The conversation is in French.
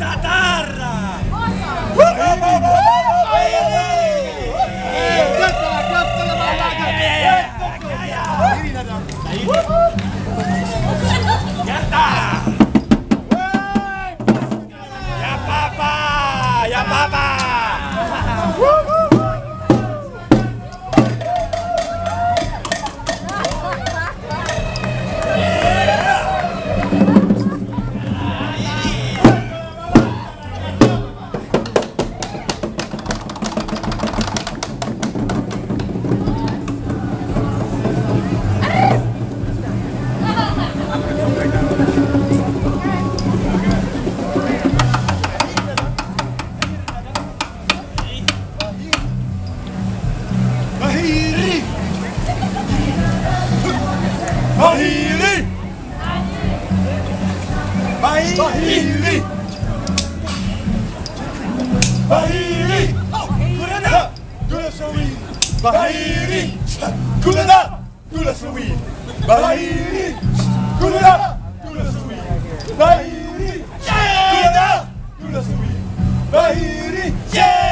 Tá, tá. Bahili Bahili Bahili Kulena Dulasawi Bahili Kulena Dulasawi Bahili Kulena Dulasawi Bahili Kulena Dulasawi Bahili Yeah